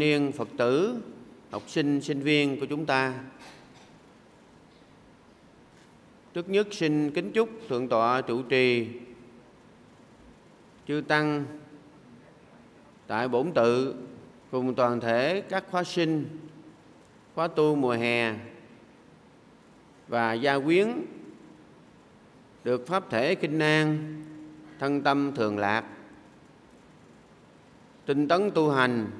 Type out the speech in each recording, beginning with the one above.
niên Phật tử, học sinh, sinh viên của chúng ta. Trước nhất xin kính chúc Thượng tọa trụ trì chư Tăng tại bổn tự cùng toàn thể các khóa sinh, khóa tu mùa hè và gia quyến được pháp thể kinh an, thân tâm thường lạc, tinh tấn tu hành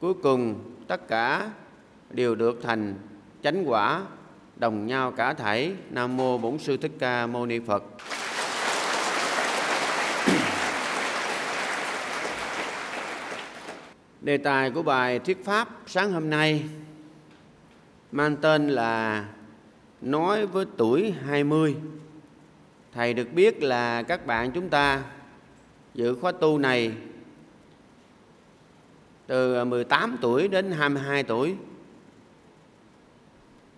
cuối cùng, tất cả đều được thành chánh quả, đồng nhau cả thảy. Nam mô bổn sư thích ca mâu ni phật. Đề tài của bài thuyết pháp sáng hôm nay mang tên là nói với tuổi 20 thầy được biết là các bạn chúng ta dự khóa tu này từ à, 18 tuổi đến 22 tuổi.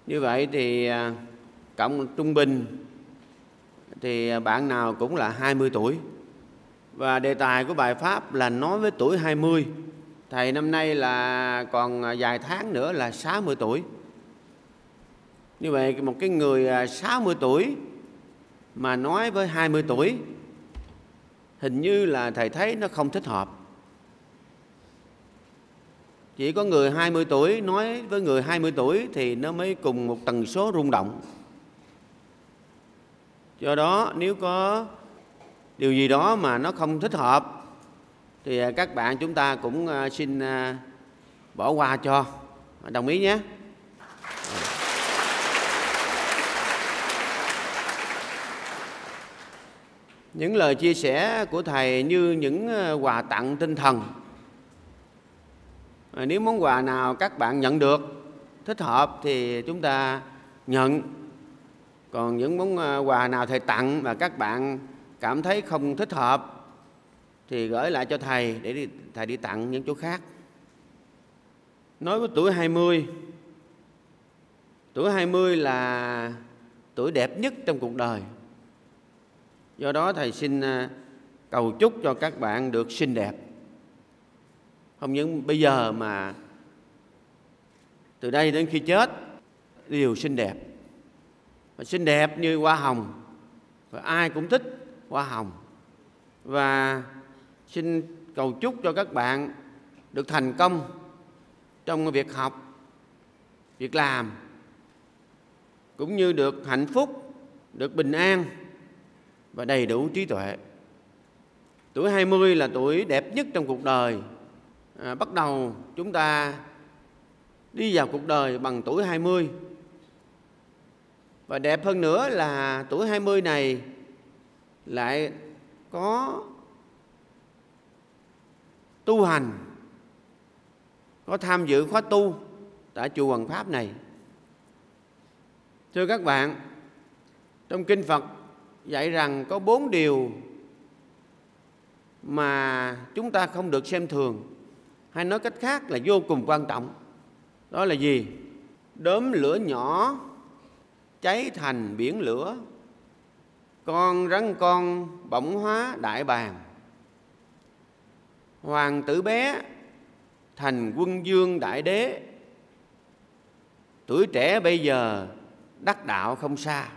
Như vậy thì à, cộng trung bình thì à, bạn nào cũng là 20 tuổi. Và đề tài của bài pháp là nói với tuổi 20. Thầy năm nay là còn vài tháng nữa là 60 tuổi. Như vậy một cái người 60 tuổi mà nói với 20 tuổi, hình như là thầy thấy nó không thích hợp chỉ có người 20 tuổi, nói với người 20 tuổi thì nó mới cùng một tần số rung động. Do đó, nếu có điều gì đó mà nó không thích hợp, thì à, các bạn chúng ta cũng à, xin à, bỏ qua cho. Đồng ý nhé. Những lời chia sẻ của thầy như những quà tặng tinh thần à, nếu món quà nào các bạn nhận được thích hợp thì chúng ta nhận. Còn những món ờ, quà nào thầy tặng mà các bạn cảm thấy không thích hợp thì gửi lại cho thầy để đi, thầy đi tặng những chỗ khác. Nói với tuổi 20 tuổi 20 là tuổi đẹp nhất trong cuộc đời. Do đó thầy xin ờ, cầu chúc cho các bạn được xinh đẹp không những bây giờ mà từ đây đến khi chết, đều xinh đẹp. Và xinh đẹp như hoa hồng. Và ai cũng thích hoa hồng. Và xin cầu chúc cho các bạn được thành công trong việc học, việc làm, cũng như được hạnh phúc, được bình an và đầy đủ trí tuệ. Tuổi 20 là tuổi đẹp nhất trong cuộc đời à, bắt đầu chúng ta đi vào cuộc đời bằng tuổi 20 và đẹp hơn nữa là tuổi 20 này lại có tu hành có tham dự khóa tu tại chùa Hoàng Pháp này. Thưa các bạn, trong Kinh Phật dạy rằng có bốn điều mà chúng ta không được xem thường hay nói cách khác là vô cùng quan trọng. Đó là gì? Đốm lửa nhỏ, cháy thành biển lửa. Con rắn con bỗng hóa đại bàng. Hoàng tử bé thành quân dương đại đế. Tuổi trẻ bây giờ đắc đạo không xa.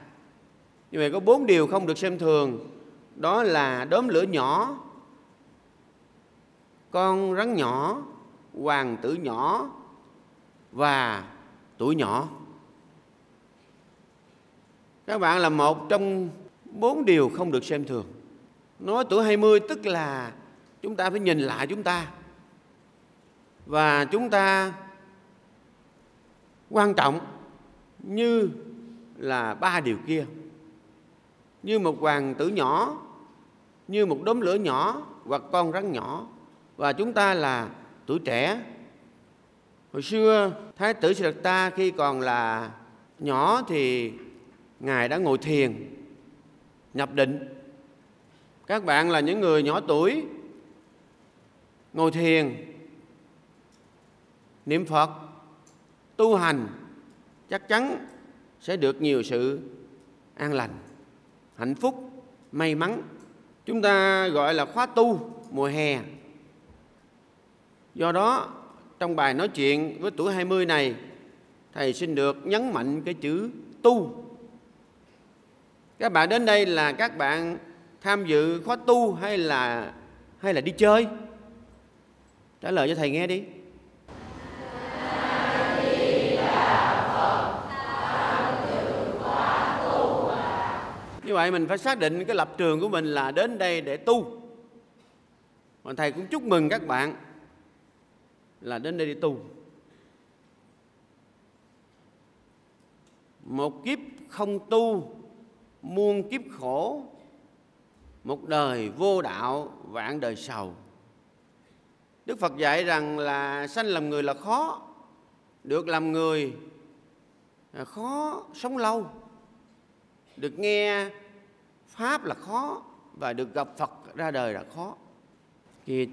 Như vậy có bốn điều không được xem thường. Đó là đốm lửa nhỏ, con rắn nhỏ hoàng tử nhỏ và tuổi nhỏ. Các bạn là một trong bốn điều không được xem thường. Nói tuổi 20 tức là chúng ta phải nhìn lại chúng ta. Và chúng ta quan trọng như là ba điều kia. Như một hoàng tử nhỏ, như một đốm lửa nhỏ hoặc con rắn nhỏ. Và chúng ta là tuổi trẻ. Hồi xưa, thái tử Siddhartha khi còn là nhỏ thì ngài đã ngồi thiền, nhập định. Các bạn là những người nhỏ tuổi, ngồi thiền, niệm phật, tu hành, chắc chắn sẽ được nhiều sự an lành, hạnh phúc, may mắn. Chúng ta gọi là khóa tu mùa hè do đó trong bài nói chuyện với tuổi 20 này, Thầy xin được nhấn mạnh cái chữ tu. Các bạn đến đây là các bạn tham dự khóa tu hay là hay là đi chơi? Trả lời cho Thầy nghe đi. Như vậy mình phải xác định cái lập trường của mình là đến đây để tu. Và thầy cũng chúc mừng các bạn là đến đây đi tu. Một kiếp không tu, muôn kiếp khổ, một đời vô đạo, vạn đời sầu. Đức Phật dạy rằng là sanh làm người là khó, được làm người là khó sống lâu, được nghe pháp là khó và được gặp Phật ra đời là khó. Kỳ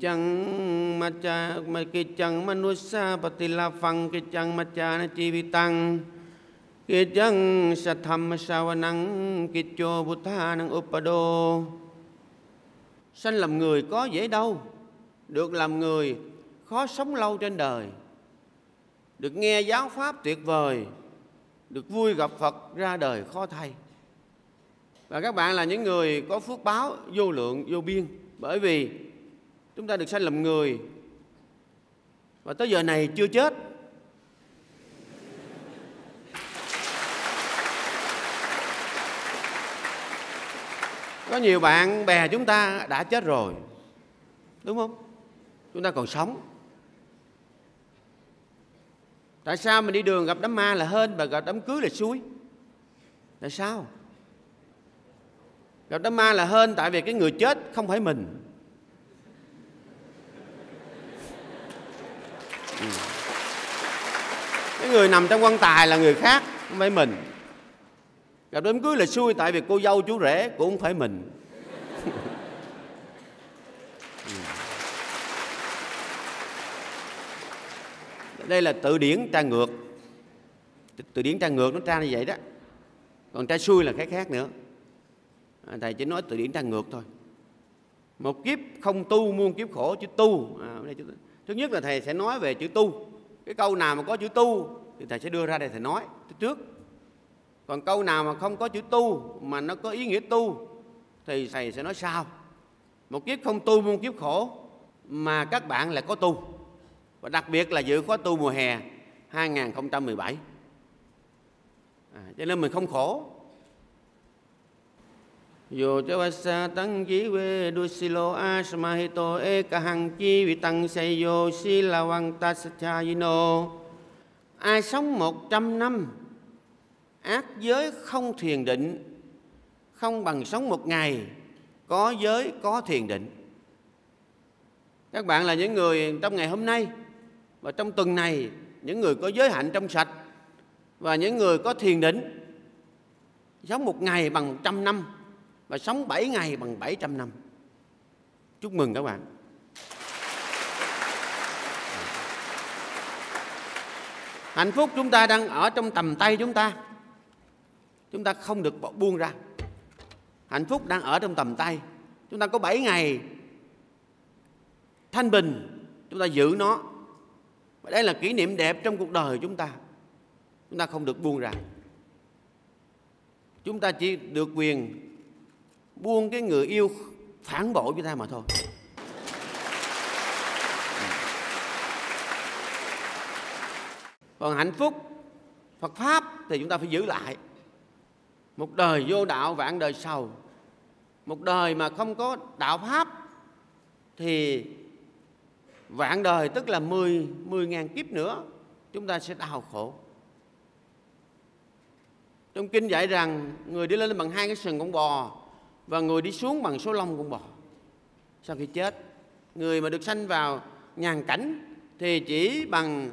ma cha phăng ma cha na chi vi tăng. Tham năng cho năng làm người có dễ đâu, được làm người khó sống lâu trên đời. Được nghe giáo pháp tuyệt vời, được vui gặp phật ra đời khó thay. Và các bạn là những người có phước báo vô lượng, vô biên, bởi vì chúng ta được sanh làm người. Và tới giờ này chưa chết. Có nhiều bạn bè chúng ta đã chết rồi, đúng không? Chúng ta còn sống. Tại sao mình đi đường gặp đám ma là hên và gặp đám cưới là suối tại sao? Gặp đám ma là hên tại vì cái người chết không phải mình. Ừ. cái người nằm trong quan tài là người khác không phải mình. Gặp đám cưới là xui tại vì cô dâu chú rể cũng không phải mình. Ừ. đây là tự điển tra ngược. Từ điển tra ngược nó tra như vậy đó. Còn tra xuôi là cái khác nữa. À, thầy chỉ nói từ điển tra ngược thôi. Một kiếp không tu muôn kiếp khổ chứ tu. À, đây, thứ nhất là thầy sẽ nói về chữ tu. Cái câu nào mà có chữ tu thì thầy sẽ đưa ra đây thầy nói trước. Còn câu nào mà không có chữ tu mà nó có ý nghĩa tu thì thầy sẽ nói sao một kiếp không tu một kiếp khổ mà các bạn lại có tu. Và đặc biệt là dự khóa tu mùa hè 2017 à, cho nên mình không khổ. Yo cha vasa tăng chí về đu silo asmahito e kahang chi vi tăng say yo si la wang tasachayino Ai sống một trăm năm, ác giới không thiền định, không bằng sống một ngày, có giới có thiền định. Các bạn là những người trong ngày hôm nay và trong tuần này, những người có giới hạnh trong sạch và những người có thiền định, sống một ngày bằng một trăm năm và sống bảy ngày bằng bảy trăm năm. Chúc mừng các bạn. Hạnh phúc chúng ta đang ở trong tầm tay chúng ta. Chúng ta không được buông ra. Hạnh phúc đang ở trong tầm tay. Chúng ta có bảy ngày thanh bình, chúng ta giữ nó. Và đây là kỷ niệm đẹp trong cuộc đời chúng ta. Chúng ta không được buông ra. Chúng ta chỉ được quyền buông cái người yêu phản bội với ta mà thôi. Còn hạnh phúc, Phật pháp thì chúng ta phải giữ lại. Một đời vô đạo vạn đời sầu. Một đời mà không có đạo pháp thì vạn đời, tức là mười mười ngàn kiếp nữa, chúng ta sẽ đau khổ. Trong kinh dạy rằng người đi lên bằng hai cái sừng con bò và người đi xuống bằng số lông con bò. Sau khi chết người mà được sanh vào nhàn cảnh thì chỉ bằng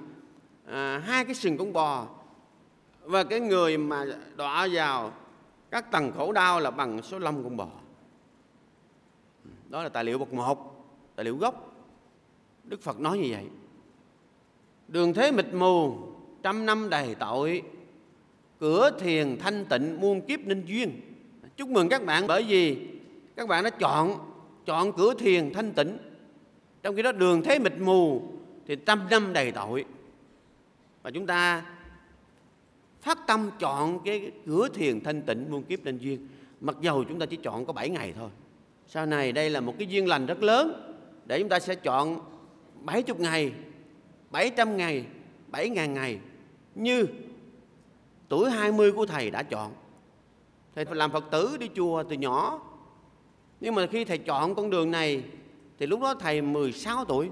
à, hai cái sừng con bò. Và cái người mà đọa vào các tầng khổ đau là bằng số lông con bò. Đó là tài liệu bậc một tài liệu gốc. Đức phật nói như vậy. Đường thế mịt mù trăm năm đầy tội cửa thiền thanh tịnh muôn kiếp ninh duyên chúc mừng các bạn, bởi vì các bạn đã chọn chọn cửa thiền thanh tịnh. Trong khi đó đường thế mịt mù thì trăm năm đầy tội. Và chúng ta phát tâm chọn cái cửa thiền thanh tịnh muôn kiếp nên duyên. Mặc dầu chúng ta chỉ chọn có 7 ngày thôi. Sau này đây là một cái duyên lành rất lớn để chúng ta sẽ chọn 70 ngày 700 ngày 7 ngàn ngày như tuổi 20 của thầy đã chọn thầy làm Phật tử đi chùa từ nhỏ. Nhưng mà khi thầy chọn con đường này thì lúc đó thầy 16 tuổi.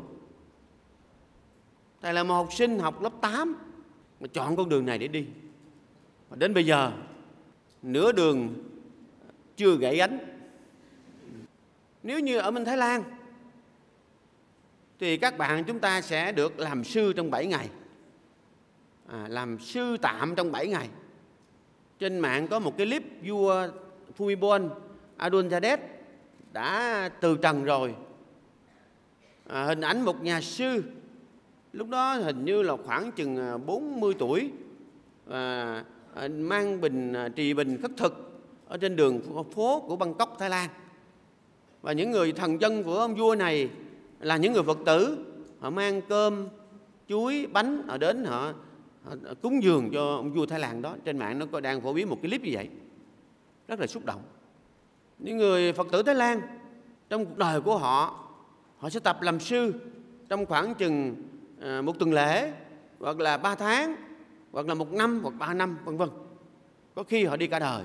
Thầy là một học sinh học lớp 8 mà chọn con đường này để đi. Và đến bây giờ nửa đường chưa gãy gánh. Nếu như ở bên Thái Lan thì các bạn chúng ta sẽ được làm sư trong 7 ngày. À, làm sư tạm trong 7 ngày trên mạng có một cái clip vua Fumibon Adunzadeh đã từ trần rồi. À, hình ảnh một nhà sư. Lúc đó hình như là khoảng chừng à, 40 tuổi à, à, mang bình à, trì bình khất thực ở trên đường phố của Bangkok Thái Lan. Và những người thần dân của ông vua này là những người Phật tử. Họ mang cơm chuối bánh họ đến họ Ờ, cúng dường cho ông vua Thái Lan đó. Trên mạng nó có đang phổ biến một cái clip như vậy. Rất là xúc động. Những người Phật tử Thái Lan trong cuộc đời của họ họ sẽ tập làm sư trong khoảng chừng ờ, một tuần lễ hoặc là ba tháng hoặc là một năm hoặc ba năm vân vân. Có khi họ đi cả đời.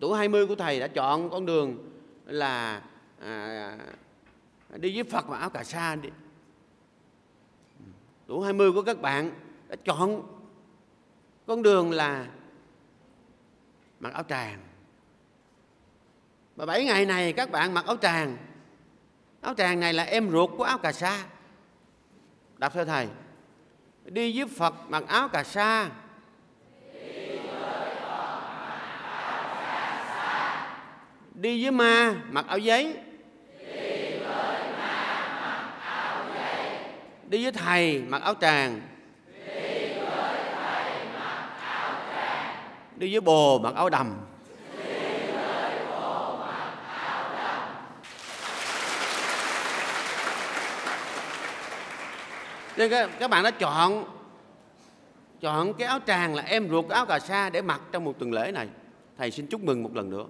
Tuổi 20 của thầy đã chọn con đường là à, đi với Phật mà áo cà sa đi tuổi 20 của các bạn đã chọn con đường là mặc áo tràng. Và bảy ngày này các bạn mặc áo tràng. Áo tràng này là em ruột của áo cà sa. Đọc theo thầy. Đi với phật mặc áo cà sa. Đi với ma mặc áo giấy. Đi với thầy mặc áo tràng. Đi với bồ mặc áo đầm. Nên các, các bạn đã chọn chọn cái áo tràng là em ruột áo cà sa để mặc trong một tuần lễ này. Thầy xin chúc mừng một lần nữa.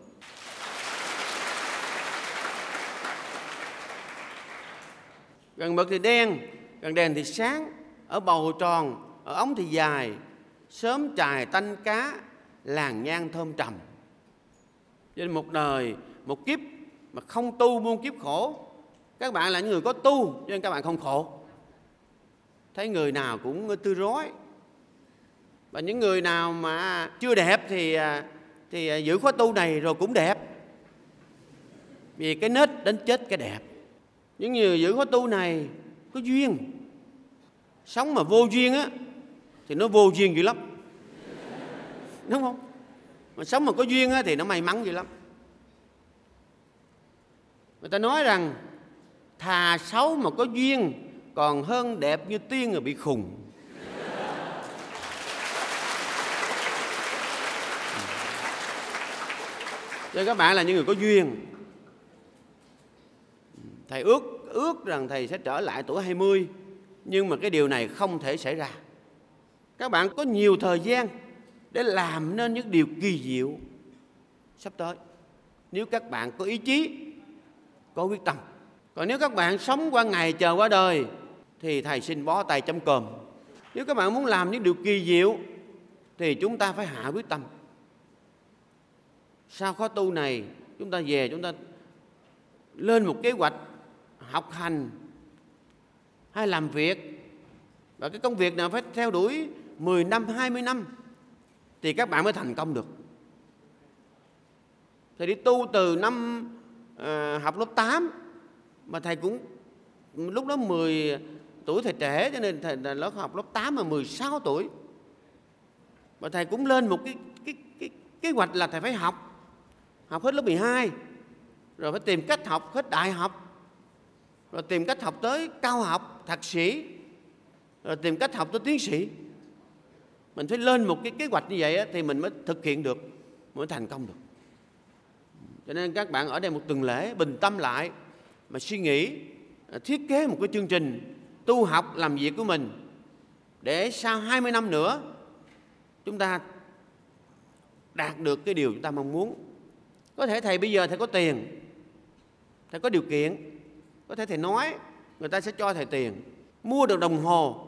Gần mực thì đen gần đèn thì sáng, ở bầu tròn, ở ống thì dài. Sớm chài tanh cá, làng nhang thơm trầm. Trên một đời, một kiếp mà không tu muôn kiếp khổ. Các bạn là những người có tu cho nên các bạn không khổ. Thấy người nào cũng tư rối. Và những người nào mà chưa đẹp thì à, thì à, giữ khóa tu này rồi cũng đẹp. Vì cái nết đến chết cái đẹp. Những người giữ khóa tu này có duyên. Sống mà vô duyên á, thì nó vô duyên dữ lắm. Đúng không? Mà sống mà có duyên á, thì nó may mắn dữ lắm. Người ta nói rằng, thà xấu mà có duyên, còn hơn đẹp như tiên rồi bị khùng. Cho các bạn là những người có duyên. Thầy ước ước rằng thầy sẽ trở lại tuổi 20 nhưng mà cái điều này không thể xảy ra. Các bạn có nhiều thời gian để làm nên những điều kỳ diệu sắp tới. Nếu các bạn có ý chí, có quyết tâm. Còn nếu các bạn sống qua ngày chờ qua đời, thì thầy xin bó tay chấm cơm. Nếu các bạn muốn làm những điều kỳ diệu, thì chúng ta phải hạ quyết tâm. Sau khóa tu này, chúng ta về, chúng ta lên một kế hoạch học hành hay làm việc và cái công việc nào phải theo đuổi 10 năm, 20 năm thì các bạn mới thành công được. Thầy đi tu từ năm à, học lớp 8 mà thầy cũng lúc đó 10 tuổi thầy trẻ cho nên thầy lớp học lớp 8 mà 16 tuổi. Mà thầy cũng lên một cái cái cái kế hoạch là thầy phải học học hết lớp 12 rồi phải tìm cách học hết đại học rồi tìm cách học tới cao học, thạc sĩ. Rồi tìm cách học tới tiến sĩ. Mình phải lên một cái kế hoạch như vậy thì mình mới thực hiện được, mới thành công được. Cho nên các bạn ở đây một tuần lễ, bình tâm lại, mà suy nghĩ à, thiết kế một cái chương trình tu học làm việc của mình, để sau 20 năm nữa, chúng ta đạt được cái điều chúng ta mong muốn. Có thể thầy bây giờ thầy có tiền, thầy có điều kiện có thể thầy nói, người ta sẽ cho thầy tiền, mua được đồng hồ,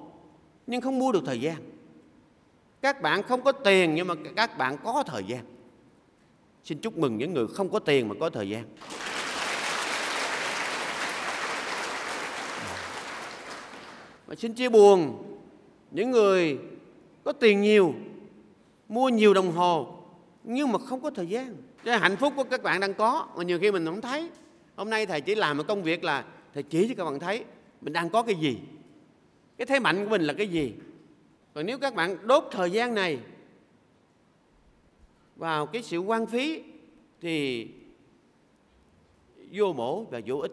nhưng không mua được thời gian. Các bạn không có tiền, nhưng mà các bạn có thời gian. Xin chúc mừng những người không có tiền mà có thời gian. Và xin chia buồn, những người có tiền nhiều, mua nhiều đồng hồ, nhưng mà không có thời gian. Cái hạnh phúc của các bạn đang có, mà nhiều khi mình không thấy hôm nay thầy chỉ làm một công việc là thầy chỉ cho các bạn thấy mình đang có cái gì. Cái thế mạnh của mình là cái gì. Còn nếu các bạn đốt thời gian này vào cái sự quan phí thì vô bổ và vô ích.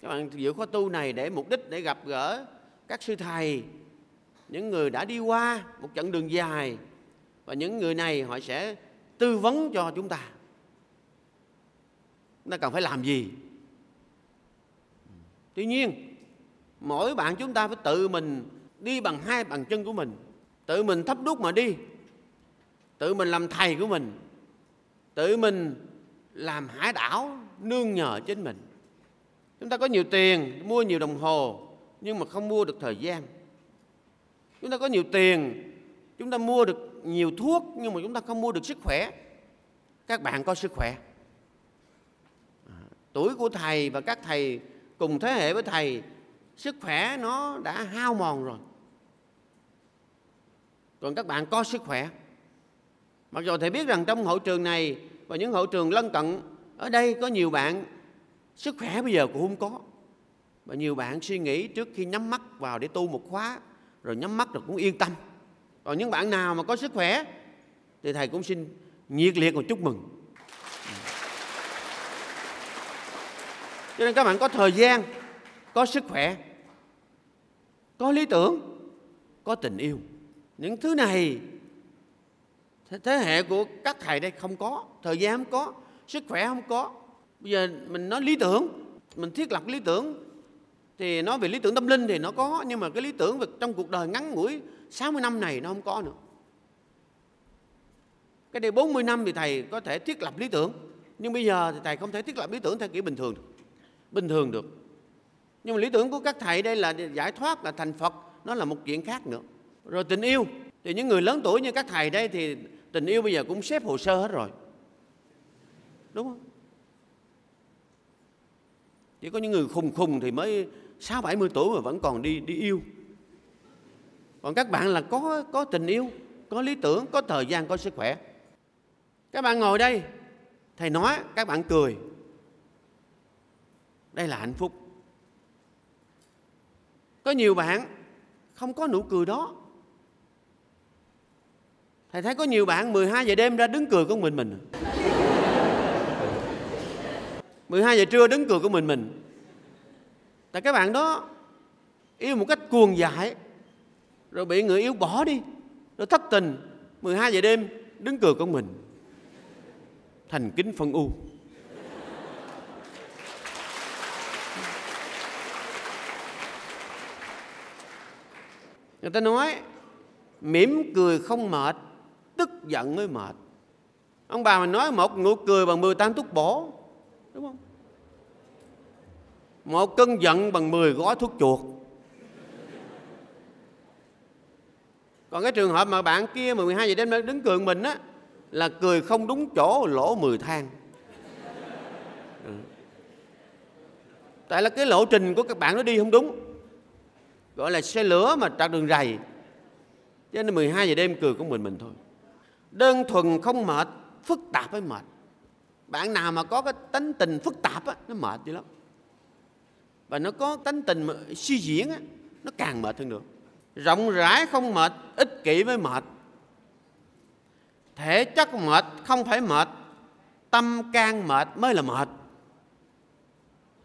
Các bạn giữ khóa tu này để mục đích để gặp gỡ các sư thầy, những người đã đi qua một chặng đường dài và những người này họ sẽ tư vấn cho chúng ta chúng ta cần phải làm gì? Tuy nhiên, mỗi bạn chúng ta phải tự mình đi bằng hai bàn chân của mình. Tự mình thắp đuốc mà đi. Tự mình làm thầy của mình. Tự mình làm hải đảo nương nhờ trên mình. Chúng ta có nhiều tiền, mua nhiều đồng hồ, nhưng mà không mua được thời gian. Chúng ta có nhiều tiền, chúng ta mua được nhiều thuốc, nhưng mà chúng ta không mua được sức khỏe. Các bạn có sức khỏe tuổi của thầy và các thầy cùng thế hệ với thầy, sức khỏe nó đã hao mòn rồi. Còn các bạn có sức khỏe. Mặc dù thầy biết rằng trong hội trường này và những hội trường lân cận, ở đây có nhiều bạn, sức khỏe bây giờ cũng không có. Và nhiều bạn suy nghĩ trước khi nhắm mắt vào để tu một khóa, rồi nhắm mắt rồi cũng yên tâm. Còn những bạn nào mà có sức khỏe, thì thầy cũng xin nhiệt liệt một chúc mừng. Cho nên các bạn có thời gian, có sức khỏe, có lý tưởng, có tình yêu. Những thứ này, thế hệ của các thầy đây không có, thời gian không có, sức khỏe không có. Bây giờ mình nói lý tưởng, mình thiết lập lý tưởng thì nói về lý tưởng tâm linh thì nó có, nhưng mà cái lý tưởng về trong cuộc đời ngắn ngủi 60 năm này nó không có nữa. Cái đây 40 năm thì thầy có thể thiết lập lý tưởng, nhưng bây giờ thì thầy không thể thiết lập lý tưởng theo kiểu bình thường được bình thường được. Nhưng mà lý tưởng của các thầy đây là giải thoát là thành Phật, nó là một chuyện khác nữa. Rồi tình yêu, thì những người lớn tuổi như các thầy đây thì tình yêu bây giờ cũng xếp hồ sơ hết rồi. Đúng không? Chỉ có những người khùng khùng thì mới sáu bảy mươi tuổi mà vẫn còn đi đi yêu. Còn các bạn là có có tình yêu, có lý tưởng, có thời gian, có sức khỏe. Các bạn ngồi đây, thầy nói, các bạn cười đây là hạnh phúc. Có nhiều bạn không có nụ cười đó. Thầy thấy có nhiều bạn 12 giờ đêm ra đứng cười của mình mình. 12 giờ trưa đứng cười của mình mình. Tại các bạn đó yêu một cách cuồng dại, rồi bị người yêu bỏ đi, rồi thất tình 12 giờ đêm đứng cười của mình. Thành kính phân u người ta nói, mỉm cười không mệt, tức giận mới mệt. Ông bà mình nói một nụ cười bằng 18 thuốc bổ, đúng không? Một cơn giận bằng 10 gói thuốc chuột. Còn cái trường hợp mà bạn kia 12 giờ đêm đứng cười mình á, là cười không đúng chỗ, lỗ 10 thang. Ừ. tại là cái lộ trình của các bạn nó đi không đúng gọi là xe lửa mà trạc đường rầy cho nên 12 giờ đêm cười của mình mình thôi. Đơn thuần không mệt phức tạp mới mệt. Bạn nào mà có cái tính tình phức tạp á nó mệt dữ lắm. Và nó có tánh tình mà suy diễn á, nó càng mệt hơn nữa rộng rãi không mệt ích kỷ mới mệt. Thể chất mệt không phải mệt. Tâm can mệt mới là mệt.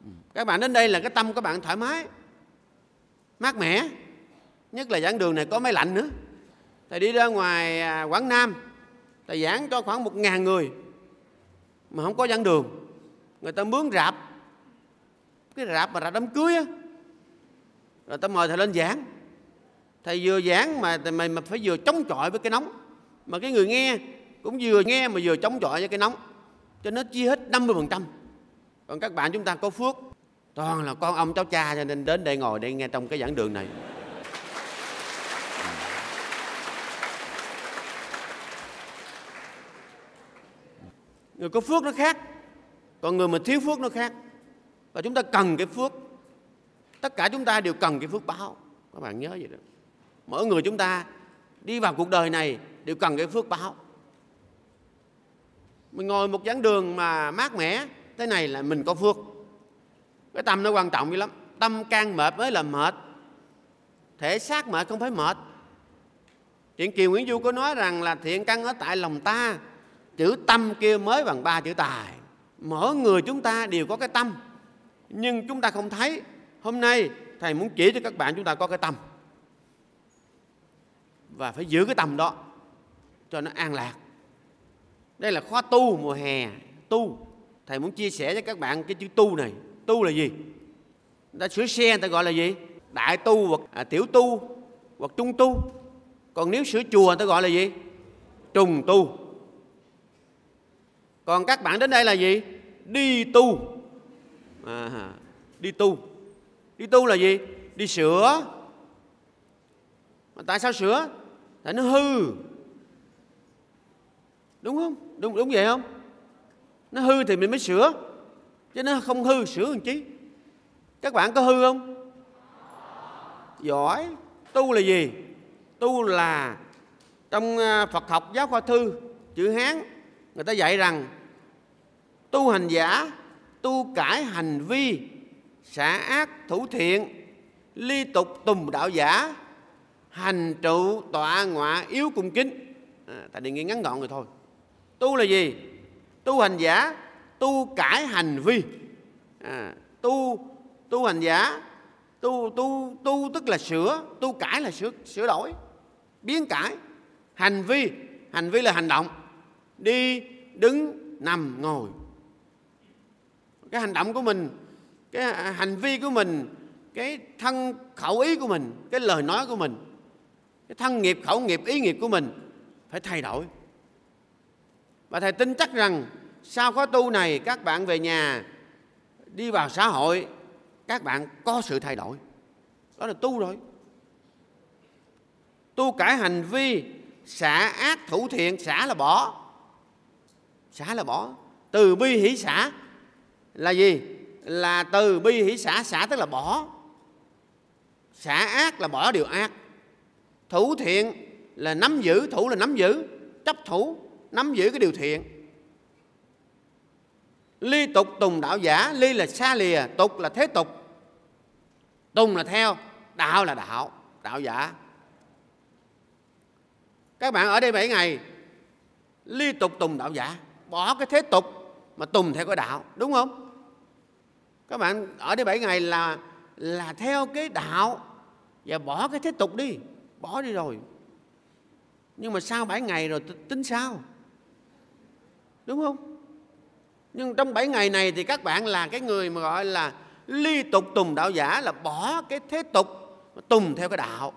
Ừ. Các bạn đến đây là cái tâm các bạn thoải mái mát mẻ. Nhất là giảng đường này có máy lạnh nữa. Thầy đi ra ngoài à, quảng nam, thầy giảng cho khoảng một ngàn người mà không có giảng đường. Người ta mướn rạp. Cái rạp mà rạp đám cưới á. Rồi ta mời thầy lên giảng. Thầy vừa giảng mà mày mà phải vừa chống chọi với cái nóng. Mà cái người nghe cũng vừa nghe mà vừa chống chọi với cái nóng. Cho nó chia hết 50% còn các bạn chúng ta có phước toàn là con ông cháu cha cho nên đến đây ngồi đây nghe trong cái giảng đường này. Người có phước nó khác, còn người mà thiếu phước nó khác. Và chúng ta cần cái phước. Tất cả chúng ta đều cần cái phước báo. Các bạn nhớ vậy đó. Mỗi người chúng ta đi vào cuộc đời này đều cần cái phước báo. Mình ngồi một giảng đường mà mát mẻ, thế này là mình có phước cái tâm nó quan trọng dữ lắm. Tâm can mệt mới là mệt. Thể xác mệt không phải mệt. Chuyện kiều nguyễn du có nói rằng là thiện căn ở tại lòng ta, chữ tâm kia mới bằng ba chữ tài. Mỗi người chúng ta đều có cái tâm, nhưng chúng ta không thấy. Hôm nay, thầy muốn chỉ cho các bạn chúng ta có cái tâm. Và phải giữ cái tâm đó, cho nó an lạc. Đây là khóa tu mùa hè, tu. Thầy muốn chia sẻ với các bạn cái chữ tu này tu là gì? Người ta sửa xe người ta gọi là gì? Đại tu hoặc à, tiểu tu hoặc trung tu. Còn nếu sửa chùa người ta gọi là gì? Trùng tu. Còn các bạn đến đây là gì? Đi tu. À, đi tu. Đi tu là gì? Đi sửa. Mà tại sao sửa? Tại nó hư. Đúng không? Đúng đúng vậy không? Nó hư thì mình mới sửa chứ nó không hư sửa làm chí các bạn có hư không? Giỏi. Tu là gì? Tu là trong à, phật học giáo khoa thư chữ hán người ta dạy rằng tu hành giả tu cải hành vi xả ác thủ thiện ly tục tùng đạo giả hành trụ tọa ngọa yếu cung kính. À, tại đề nghị ngắn gọn rồi thôi. Tu là gì? Tu hành giả tu cải hành vi. À, tu tu hành giả tu tu tu tức là sửa tu cải là sửa sửa đổi biến cải. Hành vi hành vi là hành động. Đi đứng nằm ngồi. Cái hành động của mình cái à, hành vi của mình cái thân khẩu ý của mình cái lời nói của mình cái thân nghiệp khẩu nghiệp ý nghiệp của mình phải thay đổi. Và thầy tin chắc rằng sau khóa tu này, các bạn về nhà, đi vào xã hội, các bạn có sự thay đổi. Đó là tu rồi. Tu cải hành vi, xả ác thủ thiện, xả là bỏ. Xả là bỏ. Từ bi hỷ xả là gì? Là từ bi hỷ xả xả tức là bỏ. Xả ác là bỏ điều ác. Thủ thiện là nắm giữ, thủ là nắm giữ. Chấp thủ, nắm giữ cái điều thiện ly tục tùng đạo giả, ly là xa lìa, tục là thế tục. Tùng là theo, đạo là đạo đạo giả. Các bạn ở đây 7 ngày, ly tục tùng đạo giả, bỏ cái thế tục mà tùng theo cái đạo, đúng không? Các bạn ở đây 7 ngày là là theo cái đạo và bỏ cái thế tục đi, bỏ đi rồi. Nhưng mà sau 7 ngày rồi tính sao? Đúng không? Nhưng trong 7 ngày này thì các bạn là cái người mà gọi là ly tục tùng đạo giả là bỏ cái thế tục tùng theo cái đạo.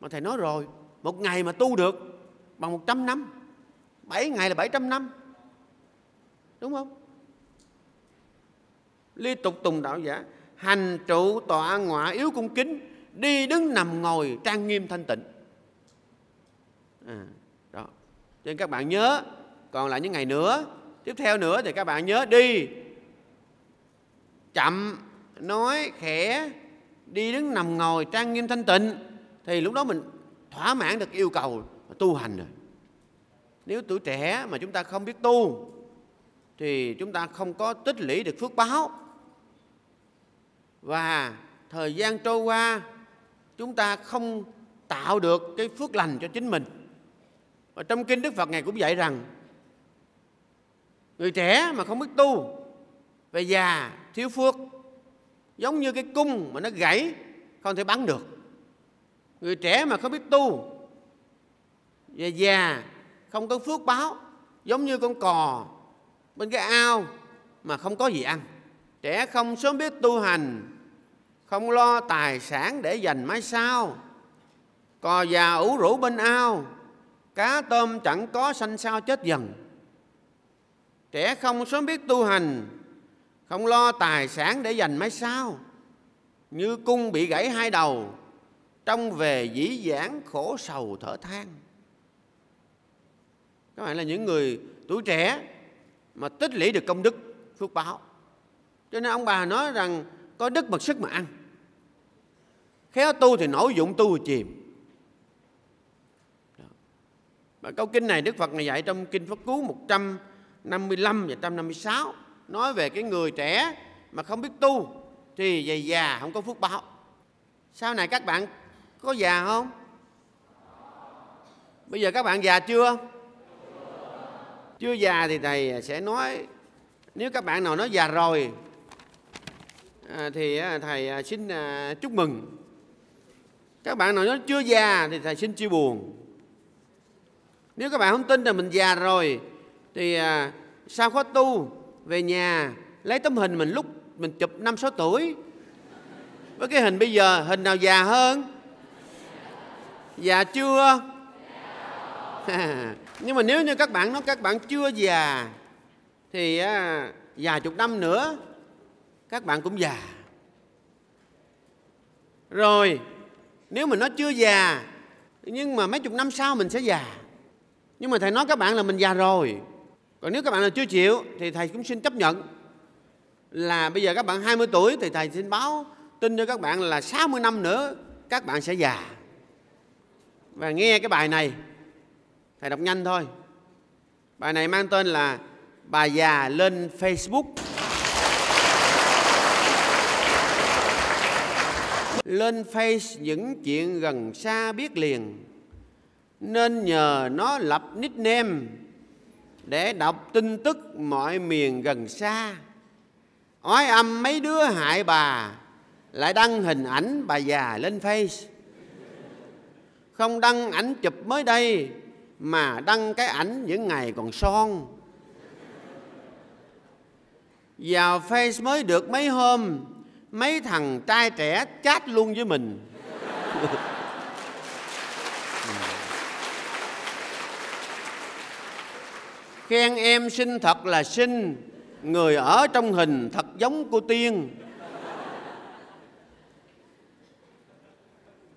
Mà thầy nói rồi một ngày mà tu được bằng 100 năm 7 ngày là 700 năm đúng không? Ly tục tùng đạo giả hành trụ tọa ngọa yếu cung kính đi đứng nằm ngồi trang nghiêm thanh tịnh. À, đó. Cho nên các bạn nhớ còn lại những ngày nữa, tiếp theo nữa thì các bạn nhớ đi. Chậm, nói, khẽ, đi đứng nằm ngồi trang nghiêm thanh tịnh thì lúc đó mình thỏa mãn được yêu cầu tu hành rồi. Nếu tuổi trẻ mà chúng ta không biết tu thì chúng ta không có tích lũy được phước báo. Và thời gian trôi qua, chúng ta không tạo được cái phước lành cho chính mình. Và trong kinh đức phật ngài cũng dạy rằng người trẻ mà không biết tu về già, thiếu phước, giống như cái cung mà nó gãy, không thể bắn được. Người trẻ mà không biết tu về già, không có phước báo, giống như con cò bên cái ao mà không có gì ăn. Trẻ không sớm biết tu hành, không lo tài sản để dành mai sau. Cò già ủ rũ bên ao, cá tôm chẳng có xanh sao chết dần trẻ không sớm biết tu hành không lo tài sản để dành mấy sao, như cung bị gãy hai đầu trong về dĩ dãn khổ sầu thở than. Các bạn là những người tuổi trẻ mà tích lũy được công đức phước báo. Cho nên ông bà nói rằng có đức bậc sức mà ăn. Khéo tu thì nổi dụng tu thì chìm và câu kinh này Đức Phật này dạy trong kinh Pháp Cú 155 và 156 nói về cái người trẻ mà không biết tu thì về già không có phước báo. Sau này các bạn có già không? Bây giờ các bạn già chưa? Chưa già thì thầy sẽ nói, nếu các bạn nào nói già rồi à, thì à, thầy à, xin chúc mừng. Các bạn nào nói chưa già thì thầy xin chia buồn. Nếu các bạn không tin là mình già rồi thì à, sao khóa tu về nhà lấy tấm hình mình lúc mình chụp năm sáu tuổi. Với cái hình bây giờ hình nào già hơn? Già chưa? Nhưng mà nếu như các bạn nói các bạn chưa già thì à, già chục năm nữa các bạn cũng già. Rồi nếu mình nói chưa già nhưng mà mấy chục năm sau mình sẽ già. Nhưng mà thầy nói các bạn là mình già rồi còn nếu các bạn nào chưa chịu, thì thầy cũng xin chấp nhận. Là bây giờ các bạn 20 tuổi, thì thầy xin báo tin cho các bạn là 60 năm nữa, các bạn sẽ già. Và nghe cái bài này, thầy đọc nhanh thôi. Bài này mang tên là bà già lên Facebook. Lên face những chuyện gần xa biết liền, nên nhờ nó lập nickname để đọc tin tức mọi miền gần xa. Ói âm mấy đứa hại bà, lại đăng hình ảnh bà già lên face. Không đăng ảnh chụp mới đây, mà đăng cái ảnh những ngày còn son. Vào face mới được mấy hôm, mấy thằng trai trẻ chat luôn với mình. khen em xinh thật là xinh người ở trong hình thật giống cô tiên.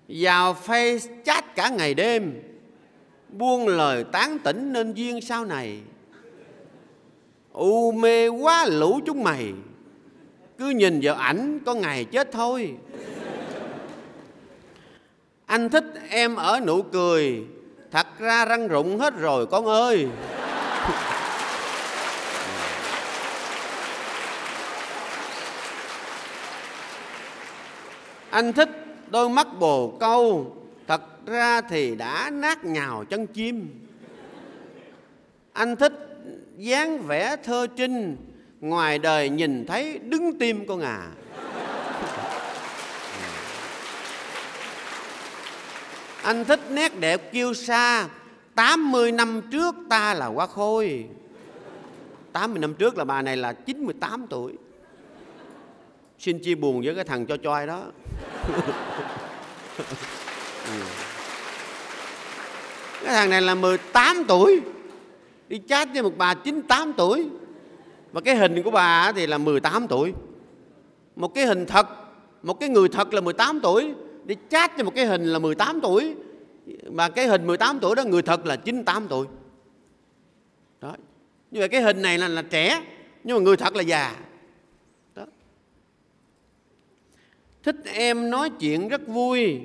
Vào face chat cả ngày đêm, buông lời tán tỉnh nên duyên sau này. U mê quá lũ chúng mày, cứ nhìn vào ảnh có ngày chết thôi. Anh thích em ở nụ cười, thật ra răng rụng hết rồi con ơi. anh thích đôi mắt bồ câu, thật ra thì đã nát nhào chân chim. Anh thích dáng vẻ thơ trinh, ngoài đời nhìn thấy đứng tim con à. Anh thích nét đẹp kiêu sa 80 năm trước ta là quá khôi. 80 năm trước là bà này là 98 tuổi. Xin chia buồn với cái thằng cho choi đó. Ừ. Cái thằng này là 18 tuổi. Đi chat với một bà 98 tuổi. Và cái hình của bà thì là 18 tuổi. Một cái hình thật, Một cái người thật là 18 tuổi. Đi chat với một cái hình là 18 tuổi. Mà cái hình 18 tuổi đó người thật là 98 tuổi. Đó. Như vậy cái hình này là, là trẻ Nhưng mà người thật là già. Thích em nói chuyện rất vui.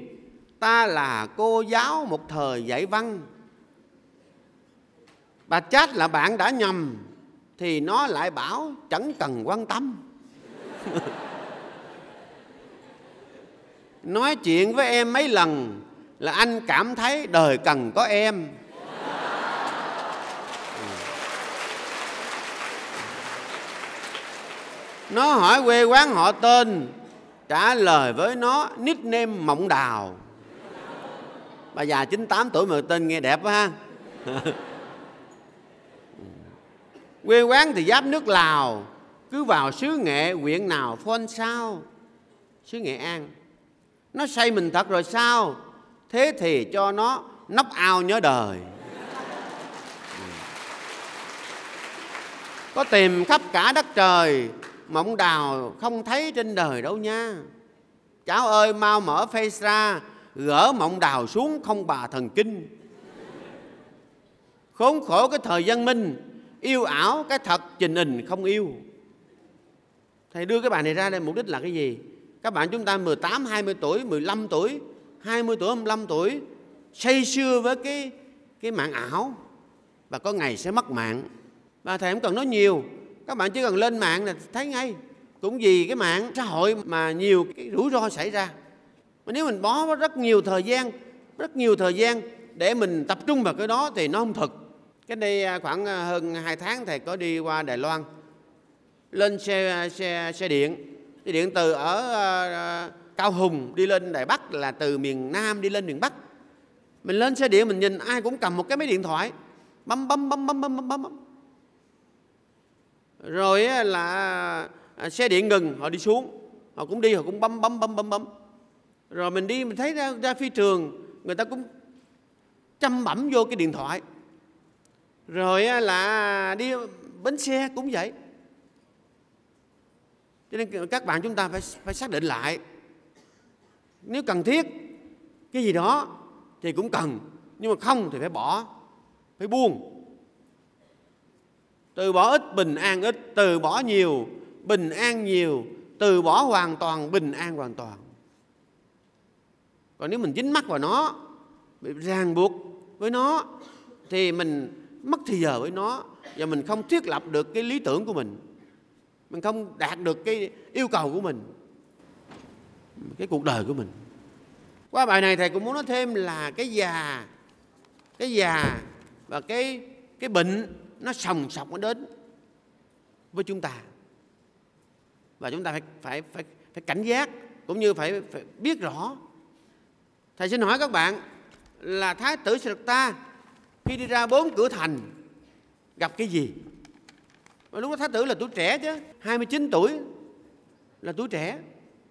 Ta là cô giáo một thời dạy văn. Bà chat là bạn đã nhầm thì nó lại bảo chẳng cần quan tâm. Nói chuyện với em mấy lần là anh cảm thấy đời cần có em. Nó hỏi quê quán họ tên, trả lời với nó nickname mộng đào. Bà già 98 tuổi mà tên nghe đẹp quá ha. Quê quán thì giáp nước lào, cứ vào xứ nghệ, huyện nào phone sao? Xứ nghệ an. Nó say mình thật rồi sao? Thế thì cho nó nóc ao nhớ đời. Có tìm khắp cả đất trời mộng đào không thấy trên đời đâu nha. Cháu ơi mau mở face ra gỡ mộng đào xuống không bà thần kinh. Khốn khổ cái thời dân minh yêu ảo cái thật trình hình không yêu. Thầy đưa cái bài này ra đây mục đích là cái gì? Các bạn chúng ta 18, 20 tuổi, 15 tuổi, 20 tuổi, 25 tuổi say sưa với cái cái mạng ảo và có ngày sẽ mất mạng. Và thầy không cần nói nhiều, các bạn chỉ cần lên mạng là thấy ngay. Cũng vì cái mạng xã hội mà nhiều cái rủi ro xảy ra. Mà nếu mình bó rất nhiều thời gian, rất nhiều thời gian để mình tập trung vào cái đó thì nó không thực. Cái đây à, khoảng à, hơn 2 tháng thầy có đi qua Đài Loan lên xe xe xe điện xe điện từ ở uh, Cao Hùng đi lên Đài Bắc là từ miền Nam đi lên miền Bắc. Mình lên xe điện mình nhìn ai cũng cầm một cái máy điện thoại. Bấm bấm bấm bấm bấm bấm bấm rồi là à, xe điện ngừng họ đi xuống. Họ cũng đi họ cũng bấm bấm bấm bấm bấm. Rồi mình đi mình thấy ra, ra phi trường người ta cũng chăm bẩm vô cái điện thoại. Rồi là đi bến xe cũng vậy. Cho nên các bạn chúng ta phải phải xác định lại nếu cần thiết, cái gì đó thì cũng cần, nhưng mà không thì phải bỏ, phải buông. Từ bỏ ít bình an ít, từ bỏ nhiều bình an nhiều, từ bỏ hoàn toàn bình an hoàn toàn. Còn nếu mình dính mắc vào nó, bị ràng buộc với nó, thì mình mất thì giờ với nó, và mình không thiết lập được cái lý tưởng của mình. Mình không đạt được cái yêu cầu của mình cái cuộc đời của mình. Qua bài này thầy cũng muốn nói thêm là cái già cái già và cái cái bệnh nó sòng sọc nó đến với chúng ta. Và chúng ta phải phải phải phải cảnh giác cũng như phải, phải biết rõ. Thầy xin hỏi các bạn là thái tử ta khi đi ra bốn cửa thành gặp cái gì? Mà lúc đó thái tử là tuổi trẻ chứ 29 tuổi là tuổi trẻ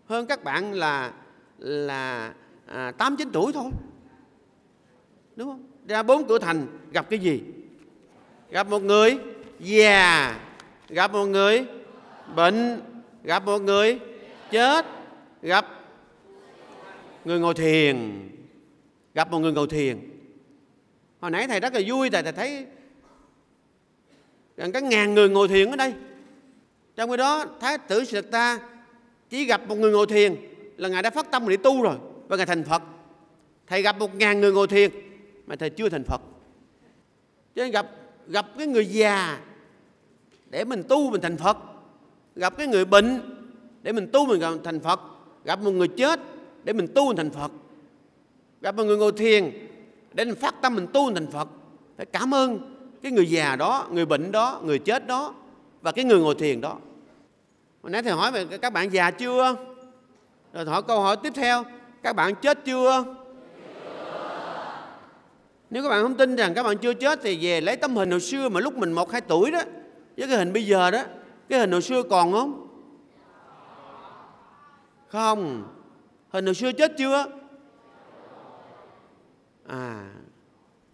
hơn các bạn là là à, 8 9 tuổi thôi. Đúng không? Ra bốn cửa thành gặp cái gì? Gặp một người già. Gặp một người bệnh. Gặp một người chết. Gặp người ngồi thiền. Gặp một người ngồi thiền. Hồi nãy thầy rất là vui thầy thầy thấy gần cả ngàn người ngồi thiền ở đây. Trong khi đó thái tử Sực ta chỉ gặp một người ngồi thiền là ngài đã phát tâm để tu rồi, và ngài thành phật. Thầy gặp một ngàn người ngồi thiền mà thầy chưa thành phật. Cho nên gặp gặp cái người già để mình tu mình thành phật. Gặp cái người bệnh để mình tu mình thành phật. Gặp một người chết để mình tu mình thành phật. Gặp một người ngồi thiền để mình phát tâm mình tu mình thành phật. Phải cảm ơn cái người già đó, người bệnh đó, người chết đó và cái người ngồi thiền đó hồi nãy thầy hỏi về các bạn già chưa? Rồi hỏi câu hỏi tiếp theo các bạn chết chưa? Nếu các bạn không tin rằng các bạn chưa chết thì về lấy tấm hình hồi xưa mà lúc mình một hai tuổi đó với cái hình bây giờ đó cái hình hồi xưa còn không? Không. Hình hồi xưa chết chưa? À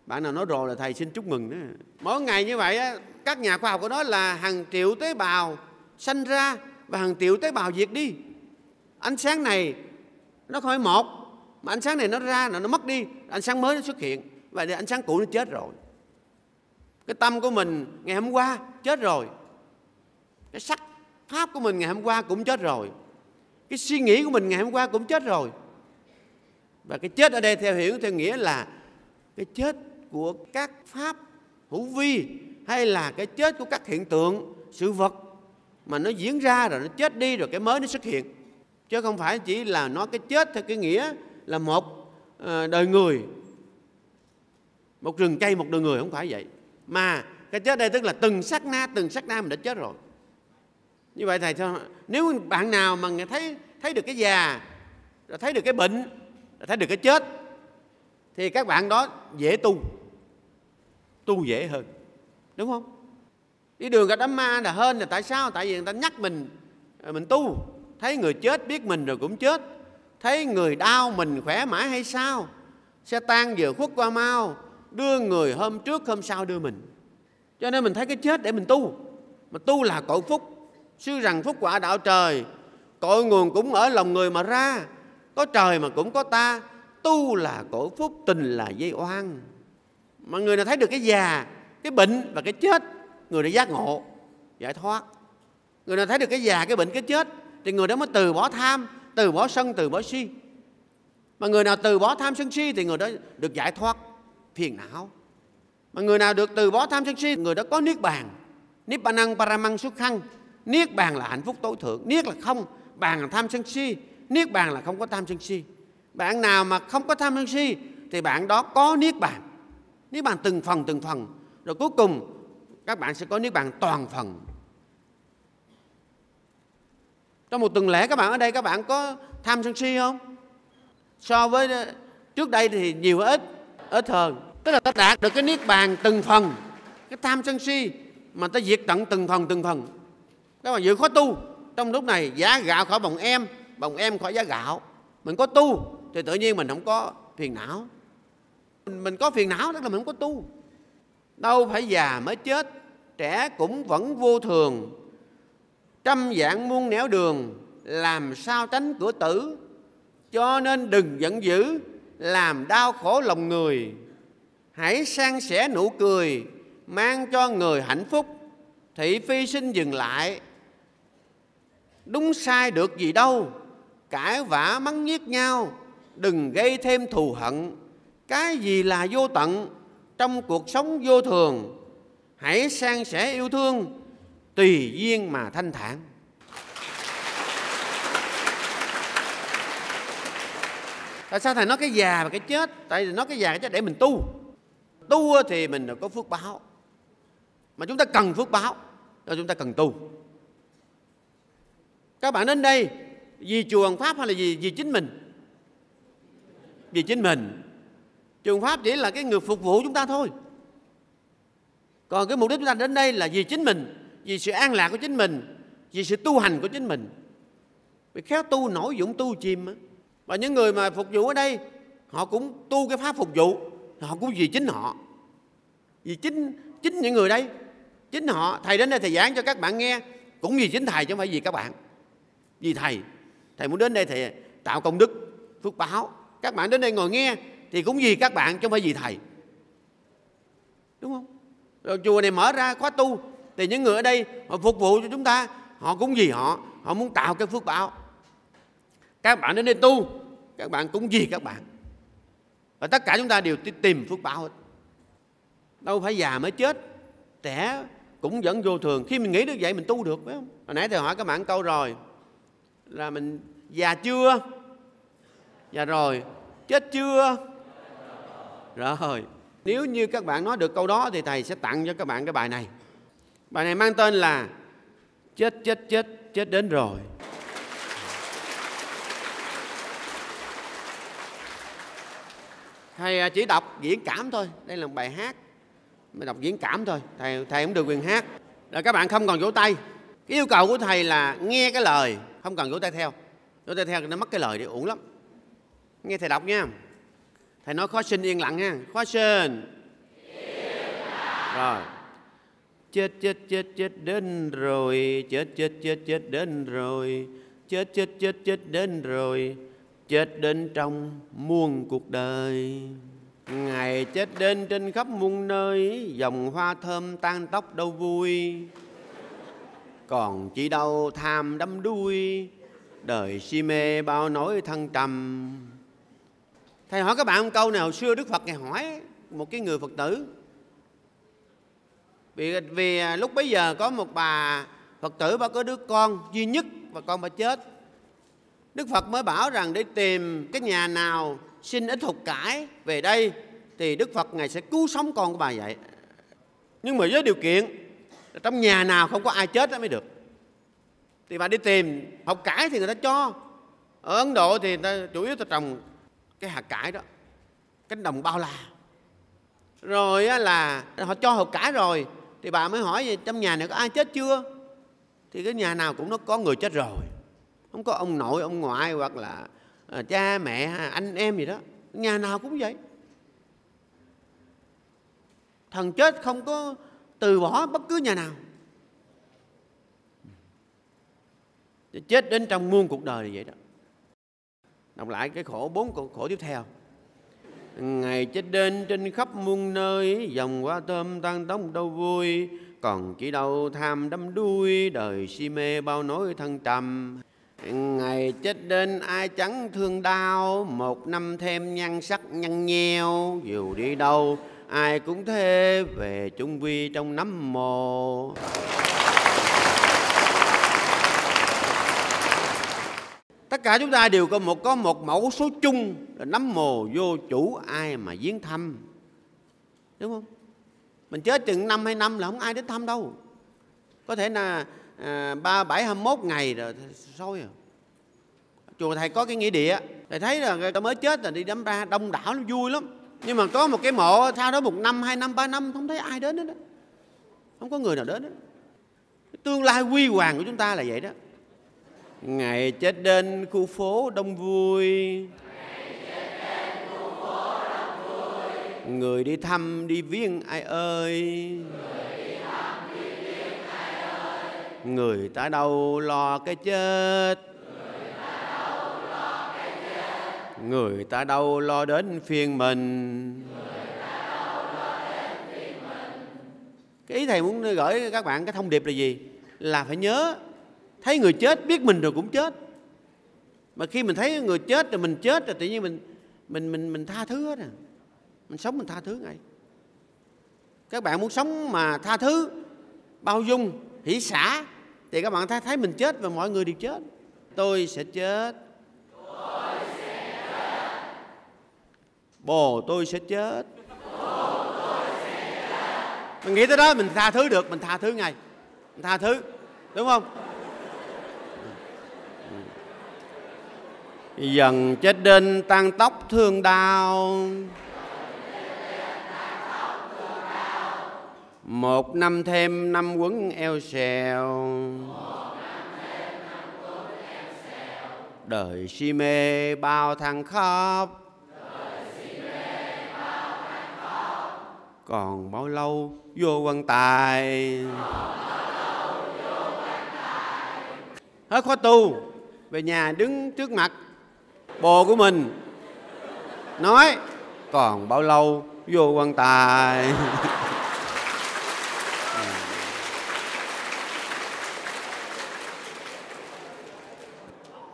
bạn nào nói rồi là thầy xin chúc mừng đó. Mỗi ngày như vậy á, các nhà khoa học của nó là hàng triệu tế bào sanh ra và hàng triệu tế bào diệt đi. Ánh sáng này nó không phải một, mà ánh sáng này nó ra là nó mất đi, ánh sáng mới nó xuất hiện. Và ánh sáng cũ nó chết rồi. Cái tâm của mình ngày hôm qua chết rồi. Cái sắc pháp của mình ngày hôm qua cũng chết rồi. Cái suy nghĩ của mình ngày hôm qua cũng chết rồi. Và cái chết ở đây theo hiểu, theo nghĩa là cái chết của các pháp hữu vi hay là cái chết của các hiện tượng, sự vật mà nó diễn ra rồi, nó chết đi rồi, cái mới nó xuất hiện. Chứ không phải chỉ là nó cái chết theo cái nghĩa là một ờ, đời người. Một rừng cây, một đời người, không phải vậy. Mà cái chết đây tức là từng sát na, từng sát na mình đã chết rồi. Như vậy thầy sao nếu bạn nào mà thấy thấy được cái già, rồi thấy được cái bệnh, rồi thấy được cái chết, thì các bạn đó dễ tu. Tu dễ hơn. Đúng không? Đi đường gặp đám ma là hơn là tại sao? Tại vì người ta nhắc mình à, mình tu. Thấy người chết biết mình rồi cũng chết. Thấy người đau mình khỏe mãi hay sao? Xe tan vừa khuất qua mau, đưa người hôm trước, hôm sau đưa mình. Cho nên mình thấy cái chết để mình tu. Mà tu là cội phúc. Sư rằng phúc quả đạo trời, cội nguồn cũng ở lòng người mà ra. Có trời mà cũng có ta. Tu là cội phúc, tình là dây oan. Mà người nào thấy được cái già, cái bệnh và cái chết người đã giác ngộ, giải thoát. Người nào thấy được cái già, cái bệnh, cái chết, thì người đó mới từ bỏ tham, từ bỏ sân, từ bỏ si. Mà người nào từ bỏ tham, sân, si thì người đó được giải thoát phiền não. Mà người nào được từ bỏ tham, sân, si người đó có niết bàn. Niết bàn năng paramang xuất khăn niết bàn là hạnh phúc tối thượng, niết là không. Bàn là tham, sân, si. Niết bàn là không có tham, sân, si. Bạn nào mà không có tham, sân, si thì bạn đó có niết bàn. Niết bàn từng phần từng phần. Rồi cuối cùng các bạn sẽ có niết bàn toàn phần. Trong một tuần lễ, các bạn ở đây, các bạn có tham sân si không? So với ờ, trước đây thì nhiều ít ít hơn. Tức là ta đạt được cái niết bàn từng phần, cái tham sân si mà ta diệt tận từng phần từng phần. Các bạn dự khó tu. Trong lúc này, giá gạo khỏi bồng em bồng em khỏi giá gạo. Mình có tu thì tự nhiên mình không có phiền não. Mình mình có phiền não tức là mình không có tu. Đâu phải già mới chết trẻ cũng vẫn vô thường, trăm dạng muôn nẻo đường, làm sao tránh cửa tử. Cho nên đừng giận dữ, làm đau khổ lòng người. Hãy san sẻ nụ cười, mang cho người hạnh phúc. Thị phi sinh dừng lại. Đúng sai được gì đâu, cãi vã mắng nhiếc nhau, đừng gây thêm thù hận. Cái gì là vô tận, trong cuộc sống vô thường hãy san sẻ yêu thương tùy duyên mà thanh thản. Tại sao thầy nói cái già và cái chết? Tại vì nói cái già cái chết để mình tu. Tu thì mình được có phước báo. Mà chúng ta cần phước báo cho chúng ta cần tu. Các bạn đến đây vì chùa pháp hay là vì vì chính mình? Vì chính mình. Trường pháp chỉ là cái người phục vụ chúng ta thôi còn cái mục đích chúng ta đến đây là vì chính mình, vì sự an lạc của chính mình, vì sự tu hành của chính mình. Vì khéo tu nổi dụng tu chìm và những người mà phục vụ ở đây, họ cũng tu cái pháp phục vụ, họ cũng vì chính họ. Vì chính chính những người đây, chính họ. Thầy đến đây thầy giảng cho các bạn nghe, cũng vì chính thầy chứ không phải vì các bạn. Vì thầy. Thầy muốn đến đây thầy tạo công đức, phước báo. Các bạn đến đây ngồi nghe thì cũng vì các bạn chứ không phải vì thầy. Đúng không? Chùa này mở ra khóa tu, thì những người ở đây họ phục vụ cho chúng ta, họ cũng vì họ họ muốn tạo cái phước báo. Các bạn đến đây tu, các bạn cũng vì các bạn. Và tất cả chúng ta đều tìm phước báo hết. Đâu phải già mới chết, trẻ cũng vẫn vô thường. Khi mình nghĩ được vậy, mình tu được, phải không? Hồi nãy thầy hỏi các bạn câu rồi, là mình, già chưa? Già rồi. Chết chưa? Rồi nếu như các bạn nói được câu đó thì thầy sẽ tặng cho các bạn cái bài này. Bài này mang tên là chết chết chết chết đến rồi. Thầy à, chỉ đọc diễn cảm thôi. Đây là một bài hát. Mình đọc diễn cảm thôi. Thầy thầy cũng được quyền hát. Là các bạn không còn vỗ tay. Cái yêu cầu của thầy là nghe cái lời, không cần vỗ tay theo. Vỗ tay theo nó mất cái lời đi, uổng lắm. Nghe thầy đọc nha thầy nói khó sinh yên lặng nha khó sinh rồi. Chết chết chết chết đến rồi. Chết chết chết chết đến rồi. Chết chết chết chết đến rồi. Chết đến trong muôn cuộc đời. Ngày chết đến trên khắp muôn nơi, dòng hoa thơm tan tóc đâu vui. Còn chỉ đâu tham đắm đuôi, đời si mê bao nỗi thăng trầm thầy hỏi các bạn một câu nào hồi xưa đức phật ngài hỏi một cái người phật tử. Vì vì à, lúc bấy giờ có một bà phật tử bà có đứa con duy nhất và con bà chết. Đức phật mới bảo rằng để tìm cái nhà nào xin ít thục cải về đây thì đức phật ngài sẽ cứu sống con của bà vậy. Nhưng mà với điều kiện trong nhà nào không có ai chết đó mới được. Thì bà đi tìm, học cải thì người ta cho. Ở ấn độ thì người ta, chủ yếu ta trồng cái hạt cải đó, cánh đồng bao la. Rồi là họ cho hột cải rồi, thì bà mới hỏi trong nhà này có ai chết chưa? Thì cái nhà nào cũng nó có người chết rồi. Không có ông nội, ông ngoại hoặc là ờ, cha, mẹ, anh em gì đó. Nhà nào cũng vậy. Thần chết không có từ bỏ bất cứ nhà nào. Chết đến trong muôn cuộc đời là vậy đó đọc lại cái khổ bốn khổ, tiếp theo. Ngày chết đến trên khắp muôn nơi dòng qua tôm tan tống đâu vui. Còn chỉ đâu tham đắm đuôi đời si mê bao nỗi thân trầm. Ngày chết đến ai chẳng thương đau một năm thêm nhan sắc nhăn nheo. Dù đi đâu ai cũng thế về chung vi trong nấm mồ tất cả chúng ta đều có một có một mẫu số chung là nắm mồ vô chủ ai mà viếng thăm. Đúng không? Mình chết chừng năm hai năm là không ai đến thăm đâu. Có thể là à, ba, bảy, hai mốt ngày rồi thôi rồi chùa thầy có cái nghĩa địa. Thầy thấy là người ta mới chết là đi đám ra, đông đảo nó vui lắm. Nhưng mà có một cái mộ, sau đó một năm, hai năm, ba năm, không thấy ai đến đó không có người nào đến hết tương lai huy hoàng của chúng ta là vậy đó ngày chết đến khu phố đông vui. Người đi thăm đi viếng ai ơi. Người ta đâu lo cái chết. Người ta đâu lo đến phiên mình. Cái ý thầy muốn gửi các bạn cái thông điệp là gì? Là phải nhớ thấy người chết biết mình rồi cũng chết. Mà khi mình thấy người chết rồi mình chết rồi tự nhiên mình mình mình mình tha thứ hết à. Mình sống mình tha thứ ngay. Các bạn muốn sống mà tha thứ bao dung hỷ xả thì các bạn thấy, thấy mình chết và mọi người đều chết. Tôi sẽ chết. Bồ tôi sẽ chết. Mình nghĩ tới đó mình tha thứ được mình tha thứ ngay. Mình tha thứ đúng không? Dần chết đinh tan tóc thương đau. Một năm thêm năm quấn eo xèo đời si mê bao thằng khóc. Còn bao lâu vô quan tài? Hết khóa tu, về nhà đứng trước mặt bồ của mình. Nói còn bao lâu vô quan tài?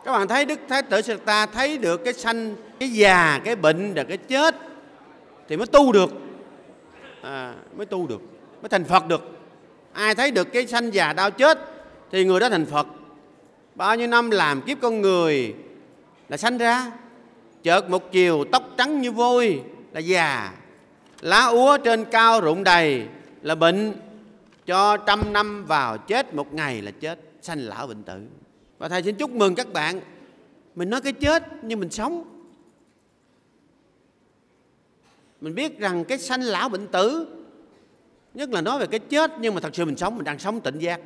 Các bạn thấy đức thái tử ta thấy được cái sanh cái già cái bệnh và cái chết thì mới tu được. À, mới tu được mới thành phật được. Ai thấy được cái sanh già đau chết thì người đó thành phật. Bao nhiêu năm làm kiếp con người là sanh ra. Chợt một chiều tóc trắng như vôi là già. Lá úa trên cao rụng đầy là bệnh. Cho trăm năm vào chết, một ngày là chết. Sanh lão bệnh tử. Và thầy xin chúc mừng các bạn. Mình nói cái chết nhưng mình sống. Mình biết rằng cái sanh lão bệnh tử, nhất là nói về cái chết, nhưng mà thật sự mình sống, mình đang sống tỉnh giác.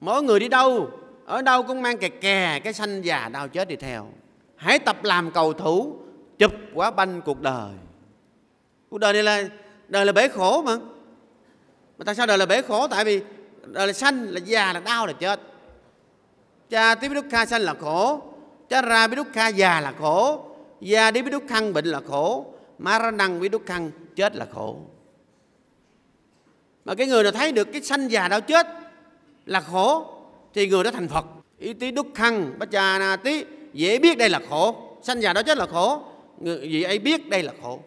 Mỗi người đi đâu, ở đâu cũng mang kè kè cái sanh già đau chết đi theo hãy tập làm cầu thủ, chụp quả banh cuộc đời. Cuộc đời này là, đời là bể khổ mà. Mà tại sao đời là bể khổ? Tại vì đời là sanh, là già, là đau, là chết. Cha tiếp đức kha sanh là khổ, cha ra bí đức kha già là khổ già đi bí đức khăn bệnh là khổ ma ra năng bí đức khăn chết là khổ. Mà cái người nào thấy được cái sanh già đau chết là khổ, thì người đó thành phật. Ý tí đức khăn bá cha na tí dễ biết đây là khổ. Sanh già đó chết là khổ. Vị ấy biết đây là khổ.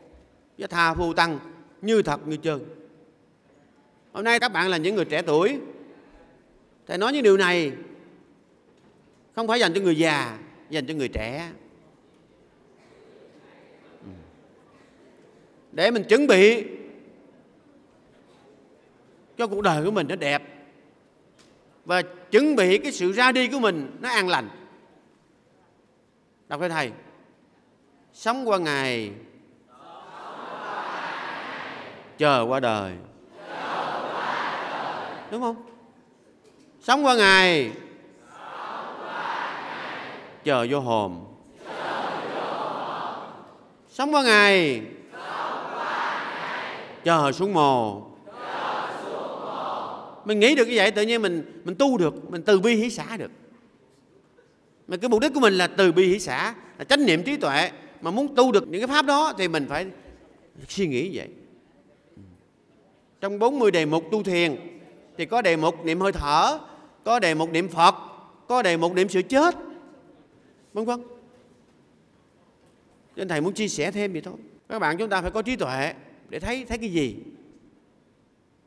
Giá tha phu tăng như thật như chân hôm nay các bạn là những người trẻ tuổi. Thầy nói những điều này không phải dành cho người già, dành cho người trẻ. Ừ. Để mình chuẩn bị cho cuộc đời của mình nó đẹp và chuẩn bị cái sự ra đi của mình nó an lành đọc với thầy. Sống qua ngày. Chờ qua đời. Đúng không? Sống qua ngày. Chờ vô hồn. Sống qua ngày. Chờ xuống mồ. Mình nghĩ được như vậy, tự nhiên mình mình tu được, mình từ bi hỷ xã được mà cái mục đích của mình là từ bi hỷ xã là chánh niệm trí tuệ. Mà muốn tu được những cái pháp đó thì mình phải suy nghĩ vậy. Trong 40 đề mục tu thiền thì có đề mục niệm hơi thở, có đề mục niệm phật, có đề mục niệm sự chết, vân vân. Nên thầy muốn chia sẻ thêm vậy thôi. Các bạn chúng ta phải có trí tuệ để thấy thấy cái gì?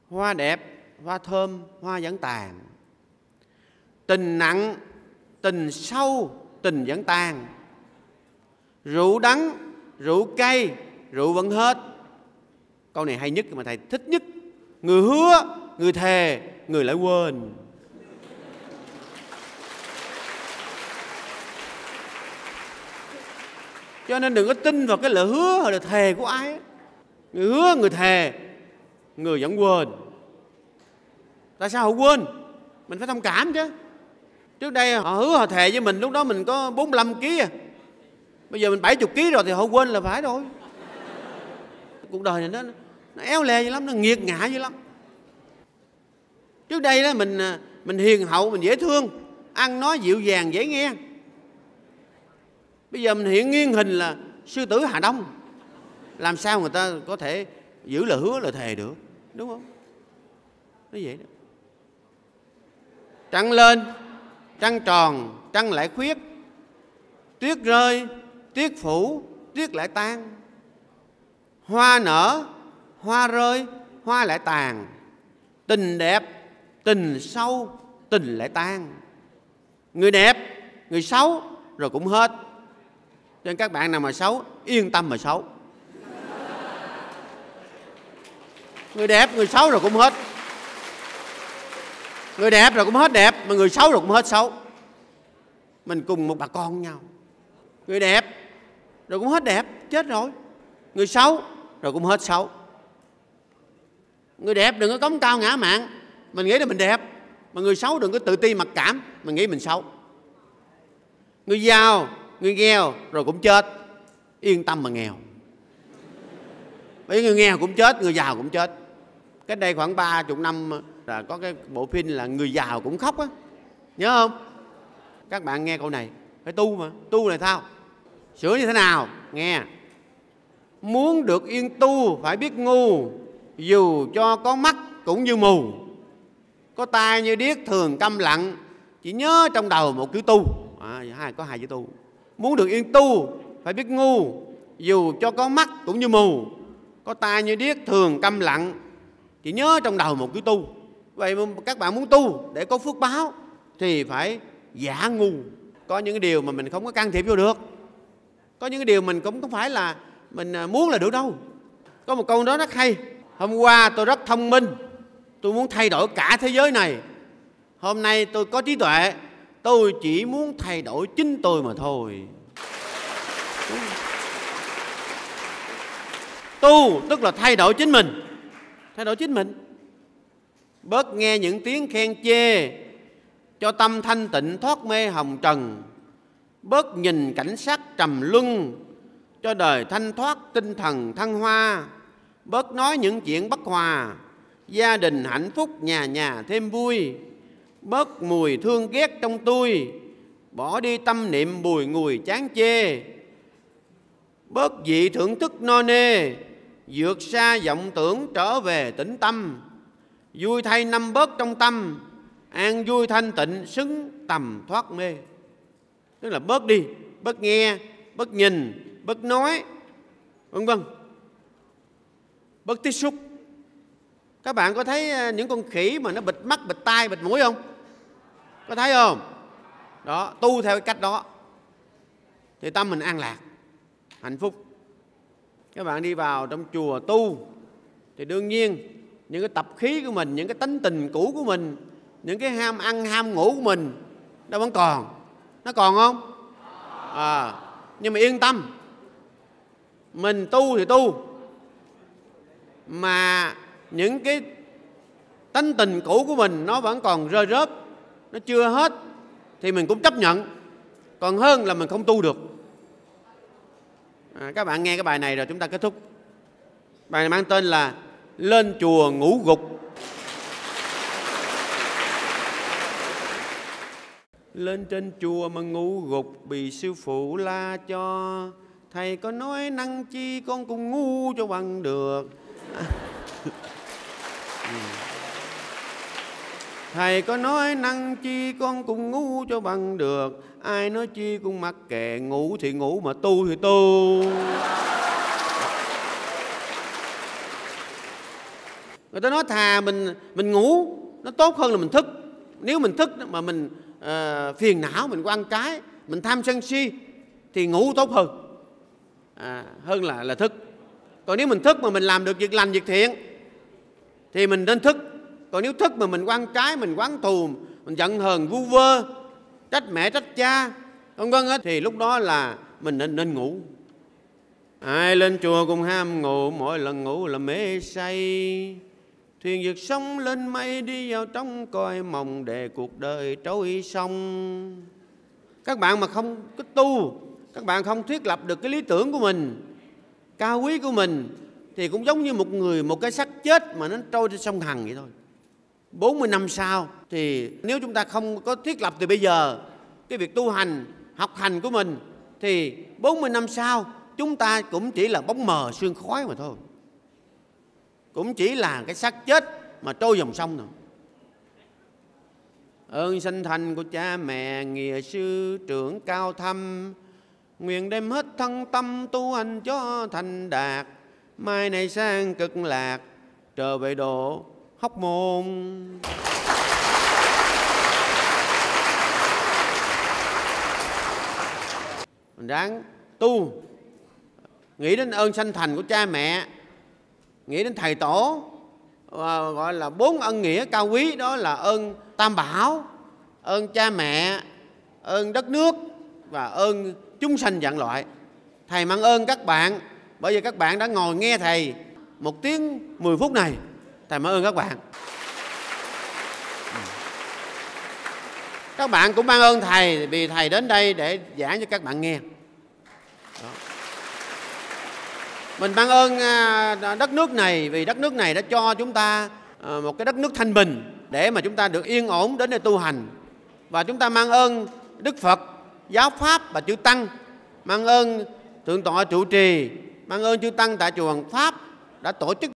Hoa đẹp, hoa thơm, hoa vẫn tàn. Tình nặng tình sâu, tình vẫn tàn. Rượu đắng, rượu cay, rượu vẫn hết. Câu này hay nhất mà thầy thích nhất. Người hứa, người thề, người lại quên. Cho nên đừng có tin vào cái lời hứa hay là thề của ai. Người hứa, người thề, người vẫn quên. Tại sao họ quên? Mình phải thông cảm chứ trước đây họ hứa họ thề với mình, lúc đó mình có 45 kg à. Bây giờ mình 70 kg rồi thì họ quên là phải rồi. Cuộc đời này nó nó éo le dữ lắm, nó nghiệt ngã dữ lắm. Trước đây đó mình à, mình hiền hậu, mình dễ thương, ăn nói dịu dàng, dễ nghe. Bây giờ mình hiện nghiêng hình là sư tử hà đông. Làm sao người ta có thể giữ lời hứa, lời thề được, đúng không? Nó vậy đó. Trăng lên trăng tròn, trăng lại khuyết. Tuyết rơi, tuyết phủ, tuyết lại tan. Hoa nở, hoa rơi, hoa lại tàn. Tình đẹp, tình sâu, tình lại tan. Người đẹp, người xấu, rồi cũng hết. Cho nên các bạn nào mà xấu, yên tâm mà xấu. Người đẹp, người xấu rồi cũng hết người đẹp rồi cũng hết đẹp, mà người xấu rồi cũng hết xấu. Mình cùng một bà con nhau. Người đẹp rồi cũng hết đẹp, chết rồi. Người xấu rồi cũng hết xấu. Người đẹp đừng có cống cao ngã mạng mình nghĩ là mình đẹp, mà người xấu đừng có tự ti mặc cảm. Mình nghĩ mình xấu. Người giàu, người nghèo rồi cũng chết. Yên tâm mà nghèo. Bởi người nghèo cũng chết, người giàu cũng chết. Cách đây khoảng ba chục năm là có cái bộ phim là người giàu cũng khóc á. Nhớ không? Các bạn nghe câu này phải tu mà tu là sao? Sửa như thế nào? Nghe. Muốn được yên tu phải biết ngu dù cho có mắt cũng như mù. Có tai như điếc thường câm lặng chỉ nhớ trong đầu một chữ tu. À, hai có hai chữ tu. Muốn được yên tu phải biết ngu dù cho có mắt cũng như mù. Có tai như điếc thường câm lặng chỉ nhớ trong đầu một chữ tu vậy các bạn muốn tu để có phước báo thì phải giả ngu. Có những cái điều mà mình không có can thiệp vô được. Có những cái điều mình cũng không phải là mình à, muốn là được đâu. Có một câu đó rất hay. Hôm qua tôi rất thông minh. Tôi muốn thay đổi cả thế giới này. Hôm nay tôi có trí tuệ. Tôi chỉ muốn thay đổi chính tôi mà thôi. Tu tức là thay đổi chính mình. Thay đổi chính mình bớt nghe những tiếng khen chê, cho tâm thanh tịnh thoát mê hồng trần. Bớt nhìn cảnh sắc trầm luân, cho đời thanh thoát tinh thần thăng hoa. Bớt nói những chuyện bất hòa, gia đình hạnh phúc, nhà nhà thêm vui. Bớt mùi thương ghét trong tôi, bỏ đi tâm niệm bùi ngùi chán chê. Bớt dị thưởng thức no nê, vượt xa vọng tưởng trở về tĩnh tâm vui thay năm bớt trong tâm, an vui thanh tịnh, xứng tầm thoát mê. Tức là bớt đi, bớt nghe, bớt nhìn, bớt nói, vân vân. Bớt tiếp xúc. Các bạn có thấy ờ, những con khỉ mà nó bịt mắt, bịt tai, bịt mũi không? Có thấy không? Đó, tu theo cái cách đó. Thì tâm mình an lạc, hạnh phúc. Các bạn đi vào trong chùa tu, thì đương nhiên những cái tập khí của mình những cái tánh tình cũ của mình những cái ham ăn ham ngủ của mình nó vẫn còn. Nó còn không? À, nhưng mà yên tâm. Mình tu thì tu. Mà những cái tánh tình cũ của mình nó vẫn còn rơi rớt nó chưa hết thì mình cũng chấp nhận. Còn hơn là mình không tu được. À, các bạn nghe cái bài này rồi chúng ta kết thúc. Bài này mang tên là lên chùa ngủ gục. Lên trên chùa mà ngủ gục bị sư phụ la cho. Thầy có nói năng chi con cũng ngu cho bằng được. Thầy có nói năng chi con cũng ngu cho bằng được. Ai nói chi cũng mặc kệ, ngủ thì ngủ mà tu thì tu. Người ta nói thà mình mình ngủ nó tốt hơn là mình thức. Nếu mình thức mà mình uh, phiền não mình quan cái mình tham sân si thì ngủ tốt hơn. À, hơn là là thức. Còn nếu mình thức mà mình làm được việc lành việc thiện thì mình nên thức. Còn nếu thức mà mình quan trái mình quán thù mình giận hờn vu vơ trách mẹ trách cha vân vân thì lúc đó là mình nên nên ngủ. Ai lên chùa cũng ham ngủ mỗi lần ngủ là mê say thuyền vượt sông lên mây đi vào trong coi mộng để cuộc đời trôi sông. Các bạn mà không có tu, các bạn không thiết lập được cái lý tưởng của mình, cao quý của mình, thì cũng giống như một người, một cái xác chết mà nó trôi trên sông Hằng vậy thôi. 40 năm sau thì nếu chúng ta không có thiết lập từ bây giờ cái việc tu hành, học hành của mình, thì 40 năm sau chúng ta cũng chỉ là bóng mờ, sương khói mà thôi cũng chỉ là cái xác chết mà trôi dòng sông thôi ơn sinh thành của cha mẹ, nghĩa sư, trưởng cao thâm, nguyện đem hết thân tâm tu hành cho thành đạt, mai này sang cực lạc, trở về độ hóc môn. Mình ráng tu, nghĩ đến ơn sanh thành của cha mẹ nghĩ đến thầy tổ. Và gọi là bốn ân nghĩa cao quý, đó là ơn tam bảo, ơn cha mẹ, ơn đất nước và ơn chúng sanh dạng loại. Thầy mang ơn các bạn, bởi vì các bạn đã ngồi nghe thầy một tiếng 10 phút này, thầy mang ơn các bạn. Các bạn cũng mang ơn thầy vì thầy đến đây để giảng cho các bạn nghe Đó mình mang ơn à, đất nước này vì đất nước này đã cho chúng ta à, một cái đất nước thanh bình để mà chúng ta được yên ổn đến đây tu hành. Và chúng ta mang ơn đức phật, giáo pháp và chư tăng, mang ơn thượng tọa trụ trì, mang ơn chư tăng tại chùa Hoàng pháp đã tổ chức